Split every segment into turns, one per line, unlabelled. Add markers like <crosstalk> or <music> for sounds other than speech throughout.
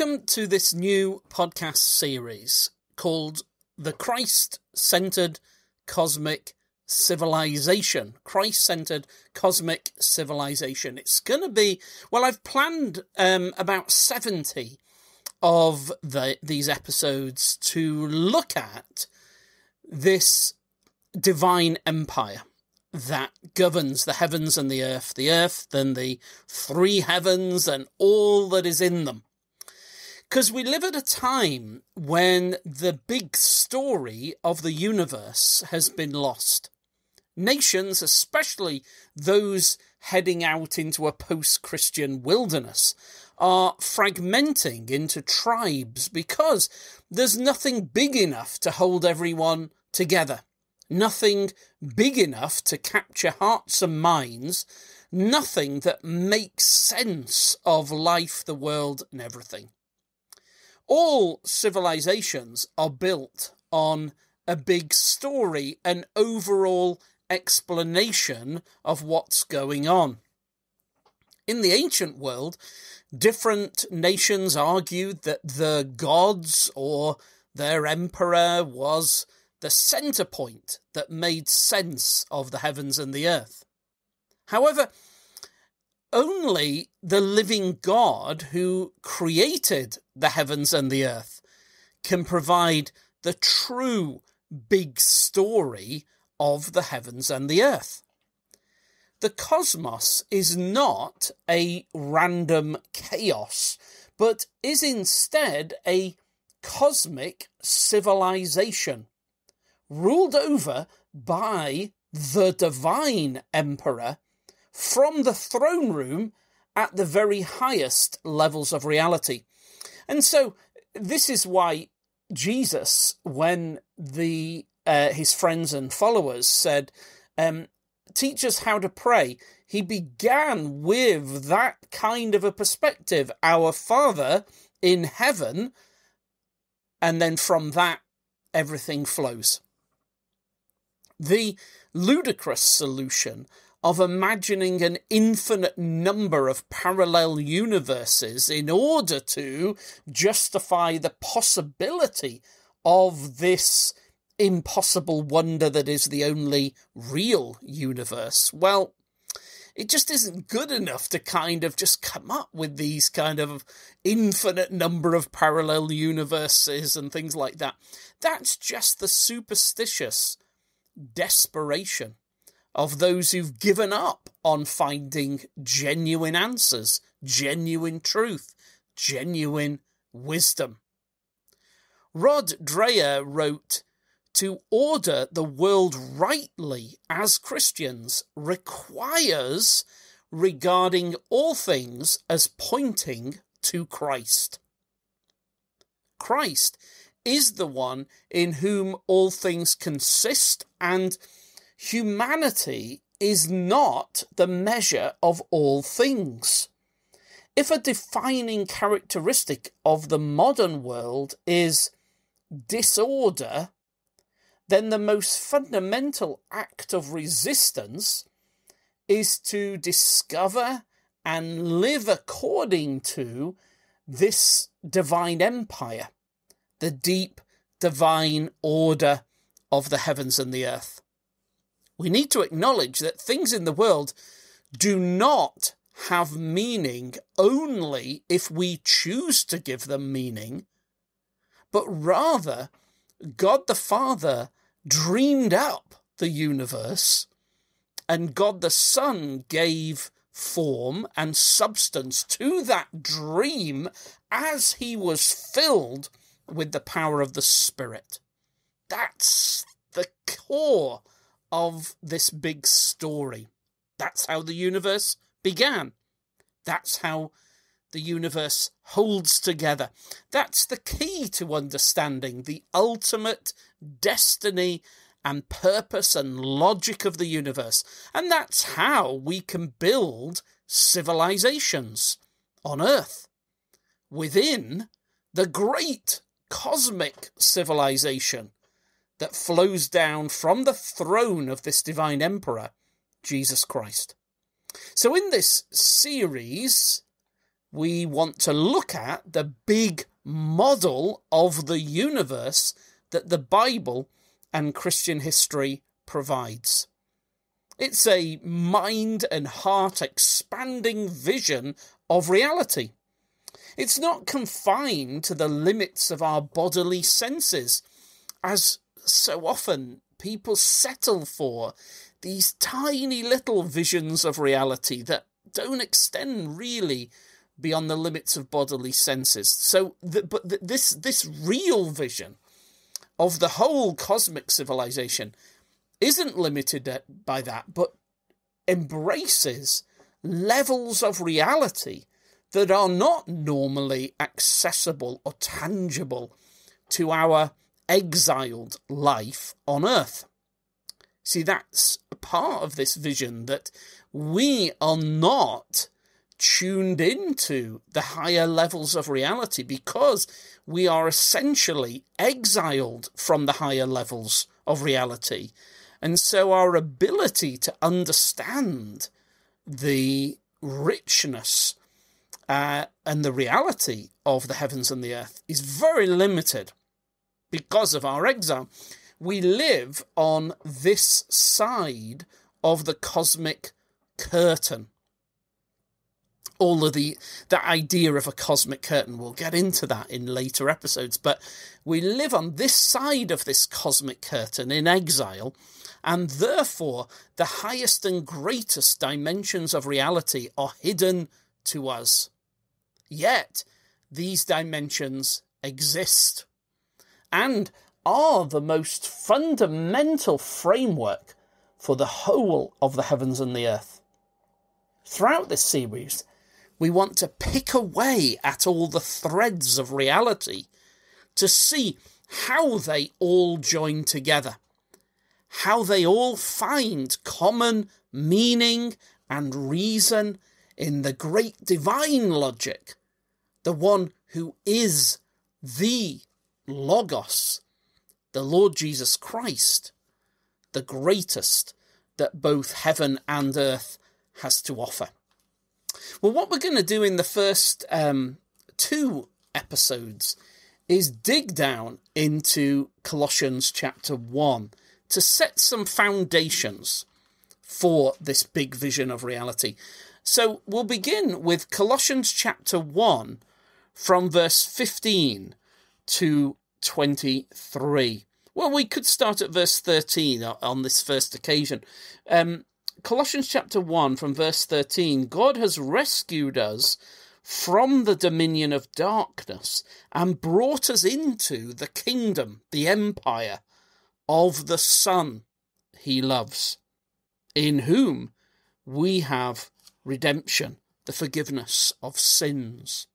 Welcome to this new podcast series called The Christ Centered Cosmic Civilization. Christ Centered Cosmic Civilization. It's going to be, well, I've planned um, about 70 of the, these episodes to look at this divine empire that governs the heavens and the earth, the earth, then the three heavens and all that is in them. Because we live at a time when the big story of the universe has been lost. Nations, especially those heading out into a post Christian wilderness, are fragmenting into tribes because there's nothing big enough to hold everyone together, nothing big enough to capture hearts and minds, nothing that makes sense of life, the world, and everything all civilizations are built on a big story, an overall explanation of what's going on. In the ancient world, different nations argued that the gods or their emperor was the center point that made sense of the heavens and the earth. However, only the living God who created the heavens and the earth can provide the true big story of the heavens and the earth. The cosmos is not a random chaos, but is instead a cosmic civilization ruled over by the divine emperor from the throne room at the very highest levels of reality. And so this is why Jesus, when the uh, his friends and followers said, um, "Teach us how to pray," he began with that kind of a perspective: "Our Father in heaven," and then from that everything flows. The ludicrous solution of imagining an infinite number of parallel universes in order to justify the possibility of this impossible wonder that is the only real universe. Well, it just isn't good enough to kind of just come up with these kind of infinite number of parallel universes and things like that. That's just the superstitious desperation of those who've given up on finding genuine answers, genuine truth, genuine wisdom. Rod Dreher wrote, To order the world rightly as Christians requires regarding all things as pointing to Christ. Christ is the one in whom all things consist and humanity is not the measure of all things. If a defining characteristic of the modern world is disorder, then the most fundamental act of resistance is to discover and live according to this divine empire, the deep divine order of the heavens and the earth we need to acknowledge that things in the world do not have meaning only if we choose to give them meaning, but rather God the Father dreamed up the universe and God the Son gave form and substance to that dream as he was filled with the power of the Spirit. That's the core of this big story. That's how the universe began. That's how the universe holds together. That's the key to understanding the ultimate destiny and purpose and logic of the universe. And that's how we can build civilizations on Earth within the great cosmic civilization that flows down from the throne of this divine emperor, Jesus Christ. So, in this series, we want to look at the big model of the universe that the Bible and Christian history provides. It's a mind and heart expanding vision of reality. It's not confined to the limits of our bodily senses, as so often people settle for these tiny little visions of reality that don't extend really beyond the limits of bodily senses. So, the, but the, this this real vision of the whole cosmic civilization isn't limited by that, but embraces levels of reality that are not normally accessible or tangible to our exiled life on earth. See, that's a part of this vision that we are not tuned into the higher levels of reality because we are essentially exiled from the higher levels of reality. And so our ability to understand the richness uh, and the reality of the heavens and the earth is very limited because of our exile. We live on this side of the cosmic curtain. All of the the idea of a cosmic curtain, we'll get into that in later episodes, but we live on this side of this cosmic curtain in exile, and therefore the highest and greatest dimensions of reality are hidden to us. Yet, these dimensions exist and are the most fundamental framework for the whole of the heavens and the earth. Throughout this series, we want to pick away at all the threads of reality to see how they all join together, how they all find common meaning and reason in the great divine logic the one who is the Logos, the Lord Jesus Christ, the greatest that both heaven and earth has to offer. Well, what we're going to do in the first um, two episodes is dig down into Colossians chapter 1 to set some foundations for this big vision of reality. So we'll begin with Colossians chapter 1 from verse 15 to 23. Well, we could start at verse 13 on this first occasion. Um, Colossians chapter 1 from verse 13 God has rescued us from the dominion of darkness and brought us into the kingdom, the empire of the Son he loves, in whom we have redemption, the forgiveness of sins.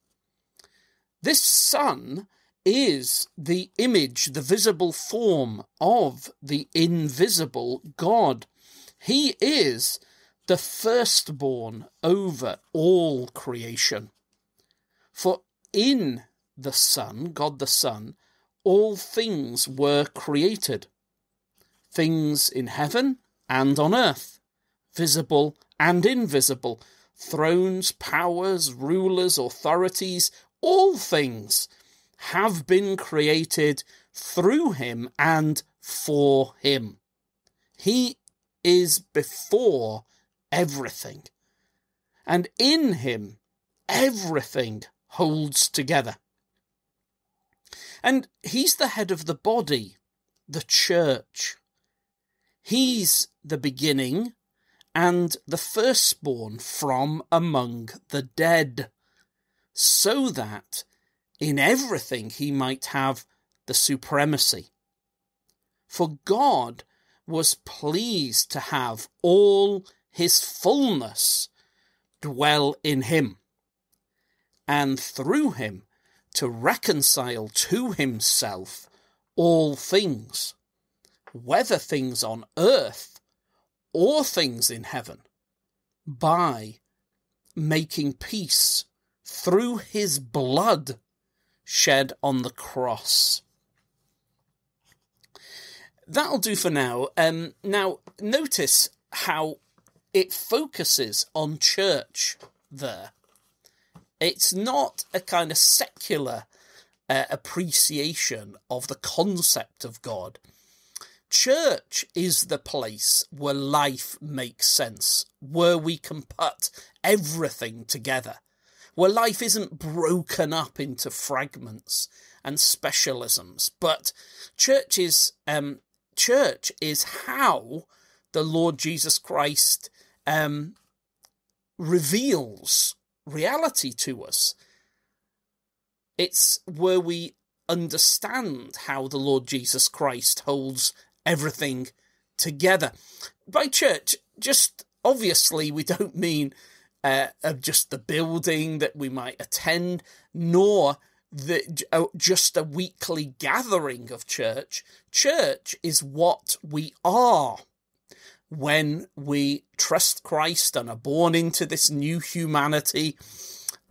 This Son is the image, the visible form of the invisible God. He is the firstborn over all creation. For in the Son, God the Son, all things were created things in heaven and on earth, visible and invisible, thrones, powers, rulers, authorities, all things have been created through him and for him. He is before everything. And in him, everything holds together. And he's the head of the body, the church. He's the beginning and the firstborn from among the dead, so that in everything he might have the supremacy. For God was pleased to have all his fullness dwell in him, and through him to reconcile to himself all things, whether things on earth or things in heaven, by making peace through his blood shed on the cross. That'll do for now. Um, now, notice how it focuses on church there. It's not a kind of secular uh, appreciation of the concept of God. Church is the place where life makes sense, where we can put everything together, where life isn't broken up into fragments and specialisms. But church is um, church is how the Lord Jesus Christ um, reveals reality to us. It's where we understand how the Lord Jesus Christ holds everything together. By church, just obviously, we don't mean uh, just the building that we might attend, nor the, uh, just a weekly gathering of church. Church is what we are when we trust Christ and are born into this new humanity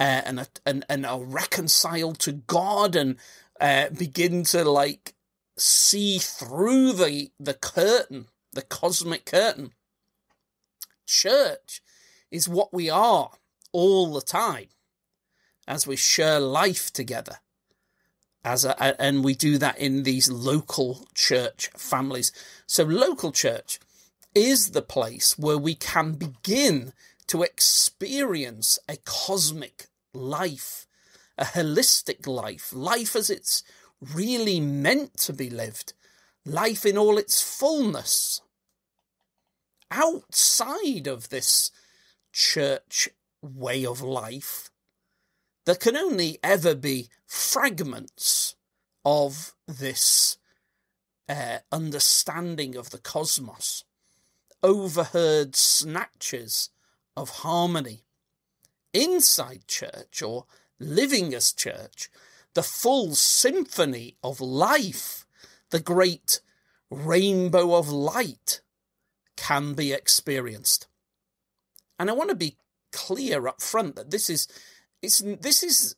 uh, and, are, and, and are reconciled to God and uh, begin to like see through the, the curtain, the cosmic curtain. Church is what we are all the time as we share life together as a, and we do that in these local church families so local church is the place where we can begin to experience a cosmic life, a holistic life, life as it's really meant to be lived, life in all its fullness. Outside of this church way of life, there can only ever be fragments of this uh, understanding of the cosmos overheard snatches of harmony. Inside church, or living as church, the full symphony of life, the great rainbow of light, can be experienced. And I want to be clear up front that this is it's this is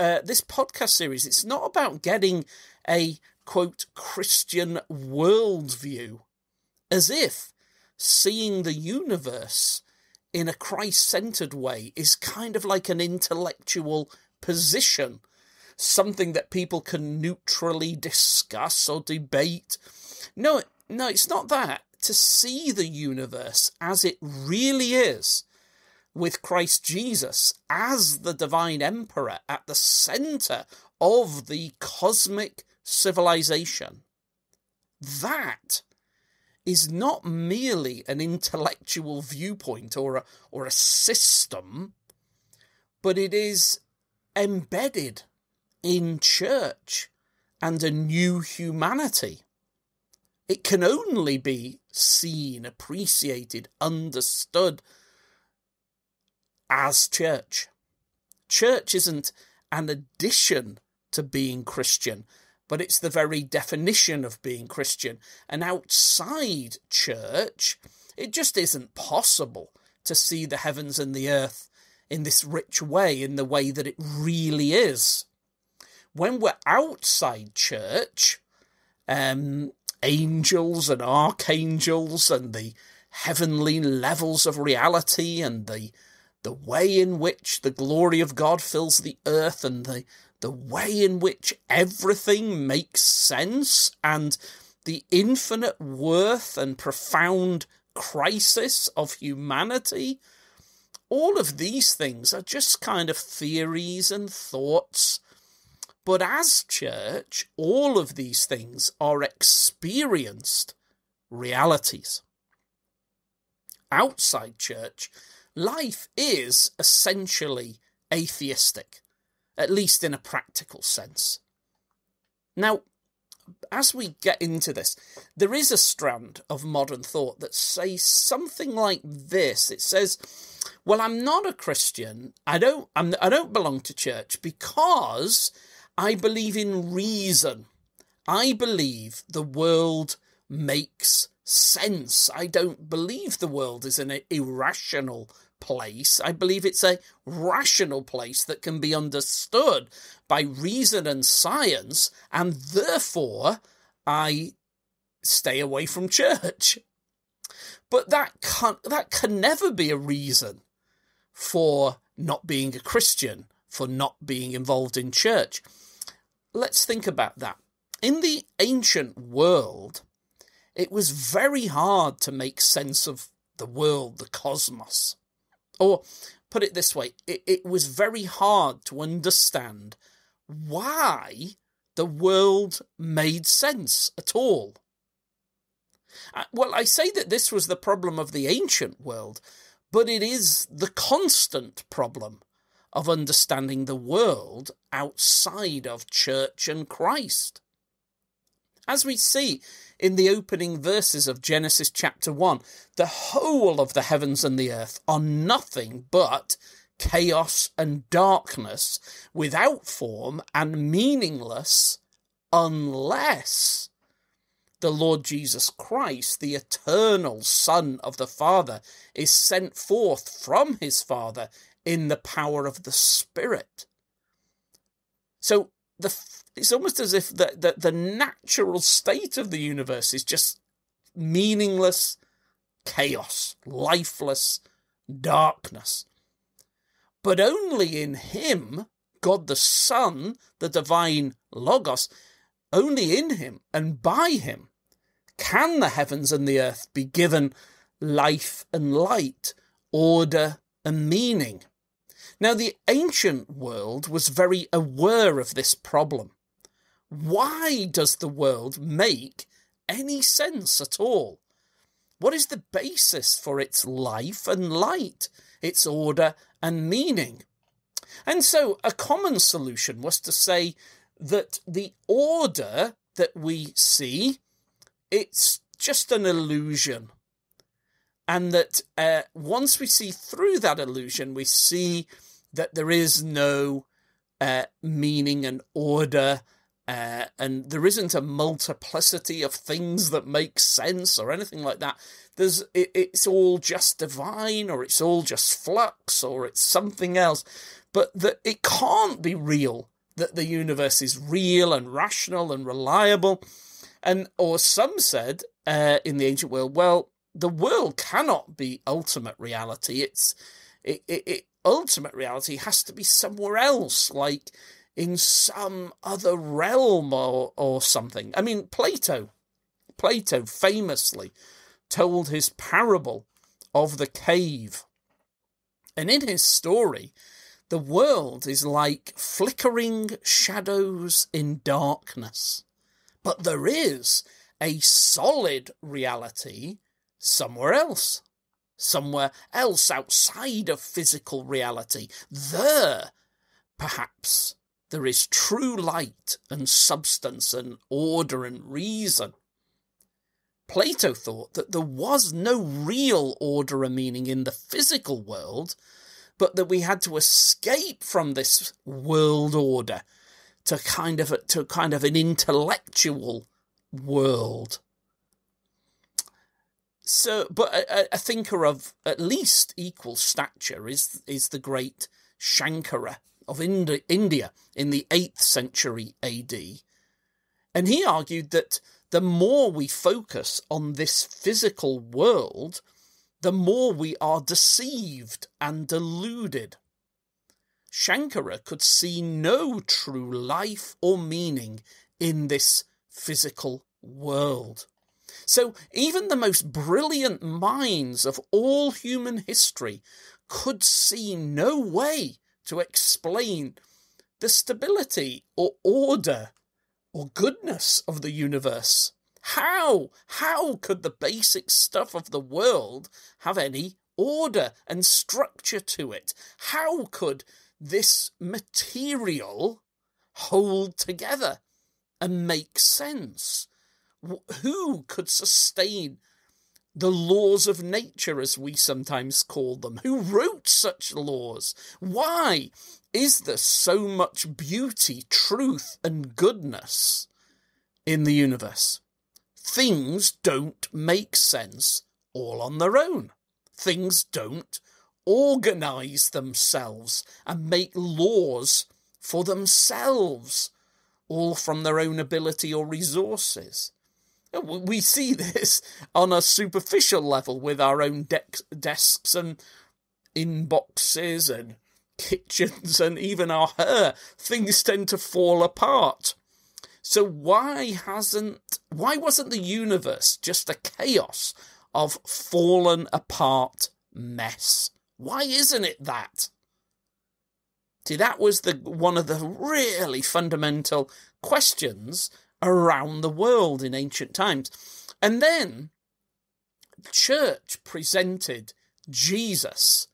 uh, this podcast series. It's not about getting a quote Christian worldview, as if seeing the universe in a Christ centered way is kind of like an intellectual position, something that people can neutrally discuss or debate. No, no, it's not that. To see the universe as it really is, with Christ Jesus as the divine emperor at the center of the cosmic civilization. That is not merely an intellectual viewpoint or a, or a system, but it is embedded in church and a new humanity. It can only be seen, appreciated, understood as church. Church isn't an addition to being Christian, but it's the very definition of being Christian. And outside church, it just isn't possible to see the heavens and the earth in this rich way, in the way that it really is. When we're outside church, um, angels and archangels and the heavenly levels of reality and the the way in which the glory of God fills the earth and the the way in which everything makes sense and the infinite worth and profound crisis of humanity. All of these things are just kind of theories and thoughts. But as church, all of these things are experienced realities. Outside church, life is essentially atheistic at least in a practical sense. Now, as we get into this, there is a strand of modern thought that says something like this. It says, "Well, I'm not a Christian. I don't. I'm, I don't belong to church because I believe in reason. I believe the world makes sense. I don't believe the world is an irrational place. I believe it's a rational place that can be understood by reason and science, and therefore I stay away from church. But that can that can never be a reason for not being a Christian for not being involved in church. Let's think about that. In the ancient world, it was very hard to make sense of the world, the cosmos. Or put it this way, it, it was very hard to understand why the world made sense at all. Uh, well, I say that this was the problem of the ancient world, but it is the constant problem of understanding the world outside of church and Christ. As we see in the opening verses of Genesis chapter 1, the whole of the heavens and the earth are nothing but chaos and darkness without form and meaningless unless the Lord Jesus Christ, the eternal Son of the Father, is sent forth from his Father in the power of the Spirit. So the it's almost as if the, the, the natural state of the universe is just meaningless chaos, lifeless darkness. But only in Him, God the Son, the divine Logos, only in Him and by Him can the heavens and the earth be given life and light, order and meaning. Now, the ancient world was very aware of this problem. Why does the world make any sense at all? What is the basis for its life and light, its order and meaning? And so, a common solution was to say that the order that we see, it's just an illusion. And that uh, once we see through that illusion, we see that there is no uh, meaning and order, uh, and there isn't a multiplicity of things that make sense or anything like that. There's it, it's all just divine, or it's all just flux, or it's something else. But that it can't be real. That the universe is real and rational and reliable, and or some said uh, in the ancient world, well, the world cannot be ultimate reality. It's it, it, it ultimate reality has to be somewhere else, like in some other realm or, or something. I mean, Plato, Plato famously told his parable of the cave. And in his story, the world is like flickering shadows in darkness. But there is a solid reality somewhere else somewhere else outside of physical reality. There, perhaps, there is true light and substance and order and reason. Plato thought that there was no real order and meaning in the physical world, but that we had to escape from this world order to kind of a, to kind of an intellectual world. So, but a, a, thinker of at least equal stature is is the great Shankara of Indi- India in the eighth century AD, and he argued that the more we focus on this physical world, the more we are deceived and deluded. Shankara could see no true life or meaning in this physical world. So even the most brilliant minds of all human history could see no way to explain the stability or order or goodness of the universe. How? How could the basic stuff of the world have any order and structure to it? How could this material hold together and make sense? Who could sustain the laws of nature, as we sometimes call them? Who wrote such laws? Why is there so much beauty, truth, and goodness in the universe? Things don't make sense all on their own. Things don't organize themselves and make laws for themselves, all from their own ability or resources. We see <laughs> this on a superficial level with our own de- desks and inboxes and kitchens and even our hair, things tend to fall apart. So why hasn't why wasn't the universe just a chaos of fallen apart mess? Why isn't it that? See, that was the one of the really fundamental questions around the world in ancient times. And then the church presented Jesus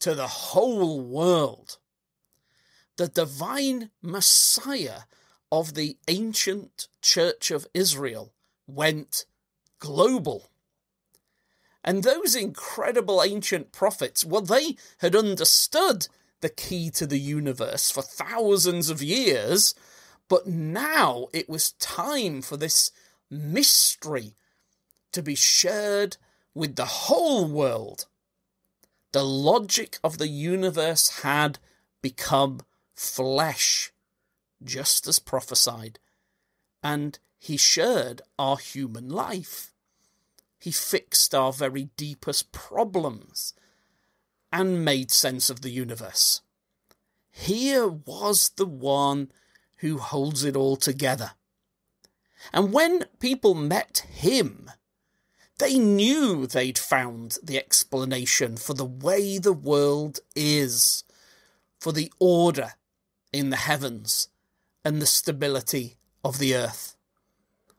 to the whole world. The divine Messiah of the ancient church of Israel went global. And those incredible ancient prophets, well, they had understood the key to the universe for thousands of years, but now it was time for this mystery to be shared with the whole world. The logic of the universe had become flesh, just as prophesied, and he shared our human life. He fixed our very deepest problems and made sense of the universe. Here was the one who holds it all together. And when people met him, they knew they'd found the explanation for the way the world is, for the order in the heavens and the stability of the earth.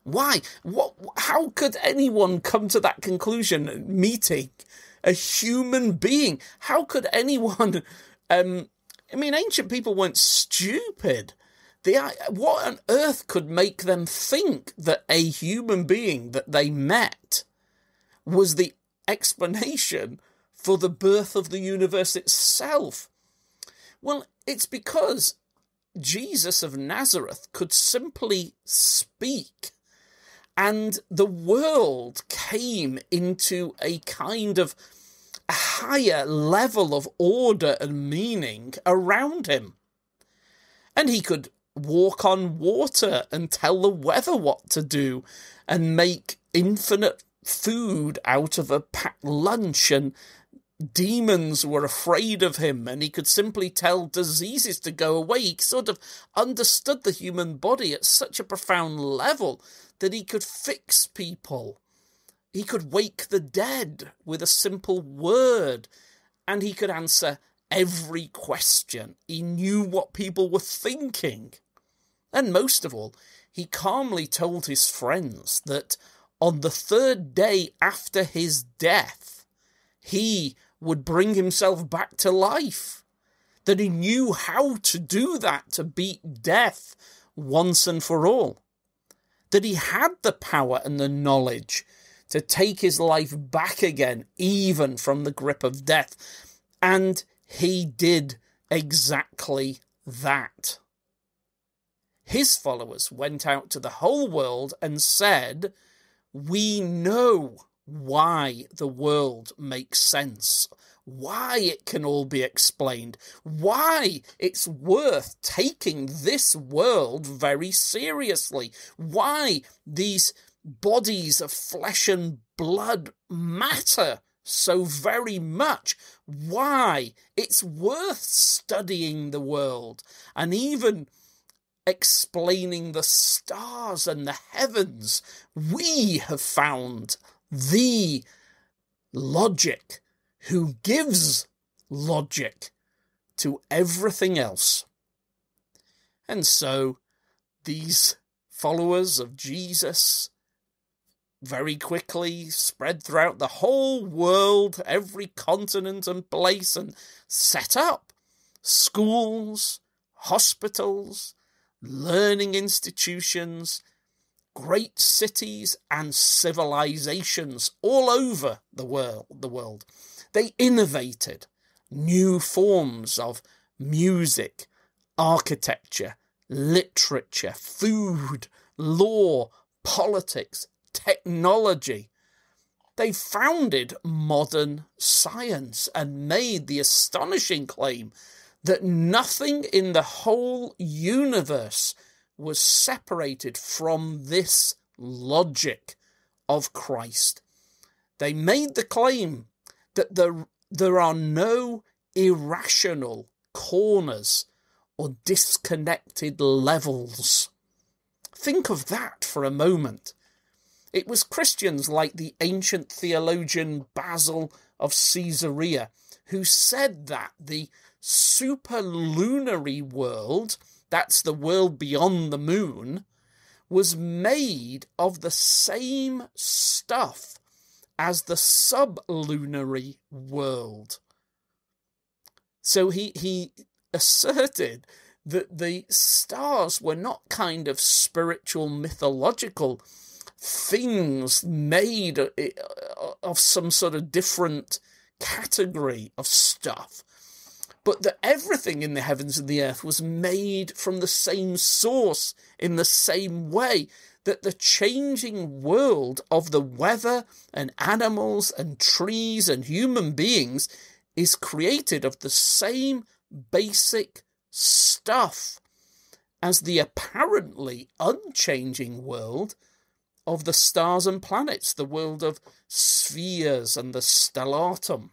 Why? What? How could anyone come to that conclusion? Meeting a human being. How could anyone? <laughs> Um, I mean, ancient people weren't stupid. The, what on earth could make them think that a human being that they met was the explanation for the birth of the universe itself? Well, it's because Jesus of Nazareth could simply speak and the world came into a kind of higher level of order and meaning around him. And he could walk on water and tell the weather what to do and make infinite food out of a packed lunch and demons were afraid of him and he could simply tell diseases to go away. He sort of understood the human body at such a profound level that he could fix people. He could wake the dead with a simple word, and he could answer every question. He knew what people were thinking. And most of all, he calmly told his friends that on the third day after his death, he would bring himself back to life. That he knew how to do that, to beat death once and for all that he had the power and the knowledge to take his life back again, even from the grip of death. And he did exactly that. His followers went out to the whole world and said, We know why the world makes sense why it can all be explained, why it's worth taking this world very seriously, why these bodies of flesh and blood matter so very much, why it's worth studying the world and even explaining the stars and the heavens. We have found the logic who gives logic to everything else. And so these followers of Jesus very quickly spread throughout the whole world, every continent and place, and set up schools, hospitals, learning institutions, great cities, and civilizations all over the world. The world. They innovated new forms of music, architecture, literature, food, law, politics, technology. They founded modern science and made the astonishing claim that nothing in the whole universe was separated from this logic of Christ. They made the claim that there, there are no irrational corners or disconnected levels. Think of that for a moment. It was Christians like the ancient theologian Basil of Caesarea who said that the superlunary world, that's the world beyond the moon, was made of the same stuff as the sublunary world. So he, he asserted that the stars were not kind of spiritual, mythological things made uh, of some sort of different category of stuff, but that everything in the heavens and the earth was made from the same source in the same way. That the changing world of the weather and animals and trees and human beings is created of the same basic stuff as the apparently unchanging world of the stars and planets, the world of spheres and the stellatum.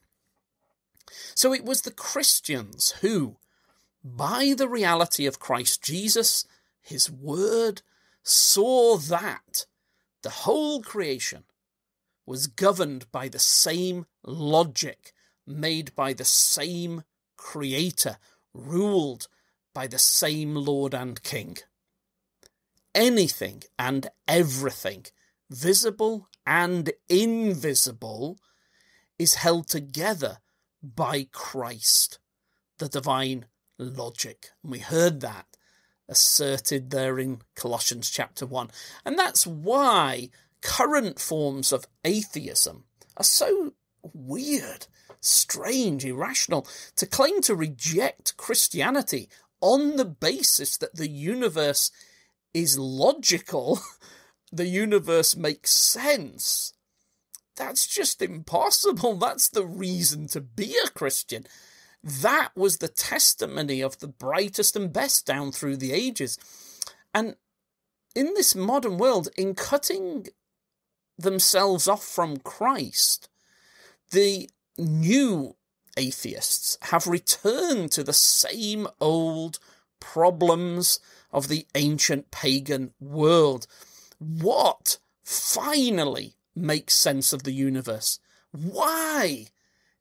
So it was the Christians who, by the reality of Christ Jesus, his word, saw that the whole creation was governed by the same logic, made by the same Creator, ruled by the same Lord and King. Anything and everything, visible and invisible, is held together by Christ, the divine logic. And we heard that asserted there in Colossians chapter 1. And that's why current forms of atheism are so weird, strange, irrational. To claim to reject Christianity on the basis that the universe is logical, <laughs> the universe makes sense, that's just impossible. That's the reason to be a Christian. That was the testimony of the brightest and best down through the ages. And in this modern world, in cutting themselves off from Christ, the new atheists have returned to the same old problems of the ancient pagan world. What finally makes sense of the universe? Why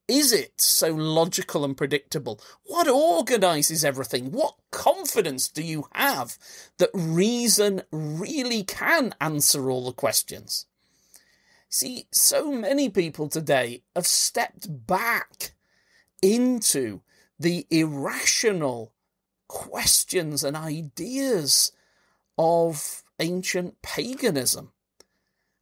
is it so logical and predictable? What organizes everything? What confidence do you have that reason really can answer all the questions? See, so many people today have stepped back into the irrational questions and ideas of ancient paganism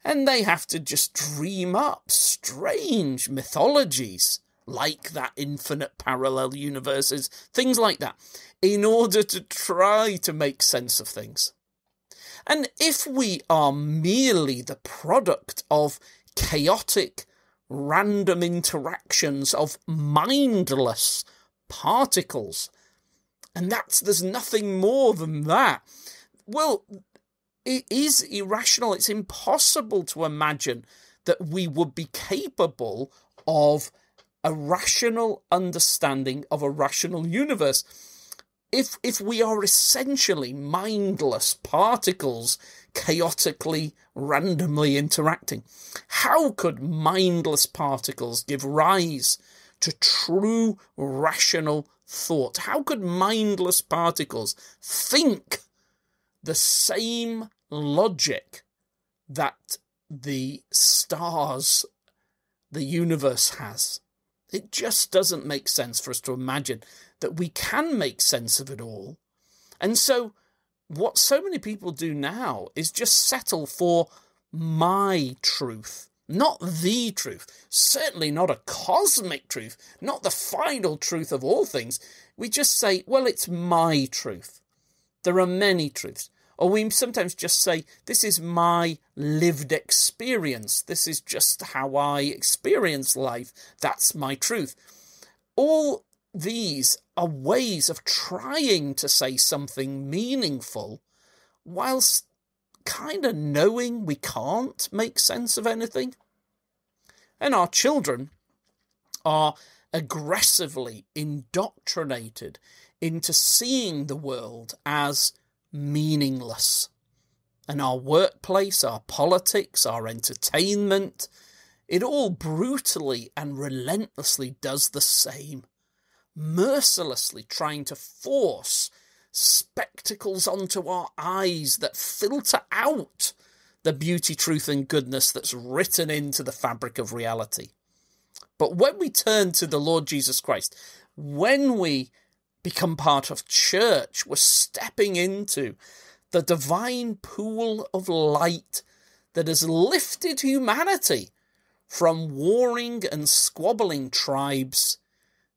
and they have to just dream up strange mythologies like that infinite parallel universes, things like that, in order to try to make sense of things. And if we are merely the product of chaotic, random interactions of mindless particles, and that's there's nothing more than that, well, it is irrational. It's impossible to imagine that we would be capable of a rational understanding of a rational universe. If, if we are essentially mindless particles chaotically, randomly interacting, how could mindless particles give rise to true rational thought? How could mindless particles think the same logic that the stars, the universe has. It just doesn't make sense for us to imagine that we can make sense of it all. And so, what so many people do now is just settle for my truth, not the truth, certainly not a cosmic truth, not the final truth of all things. We just say, well, it's my truth. There are many truths. Or we sometimes just say, This is my lived experience. This is just how I experience life. That's my truth. All these are ways of trying to say something meaningful whilst kind of knowing we can't make sense of anything. And our children are aggressively indoctrinated into seeing the world as meaningless. And our workplace, our politics, our entertainment, it all brutally and relentlessly does the same, mercilessly trying to force spectacles onto our eyes that filter out the beauty, truth, and goodness that's written into the fabric of reality. But when we turn to the Lord Jesus Christ, when we become part of church, we're stepping into the divine pool of light that has lifted humanity from warring and squabbling tribes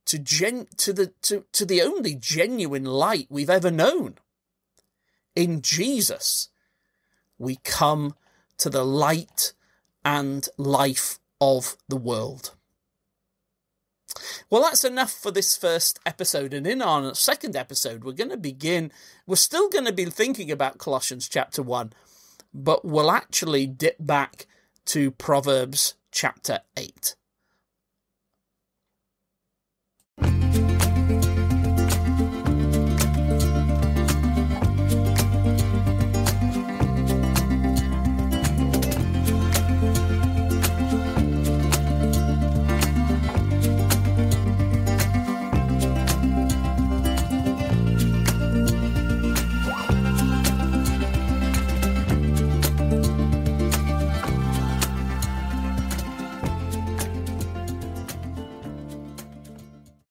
to gen- to the to, to the only genuine light we've ever known. In Jesus, we come to the light and life of the world. Well, that's enough for this first episode. And in our second episode, we're going to begin, we're still going to be thinking about Colossians chapter 1, but we'll actually dip back to Proverbs chapter 8.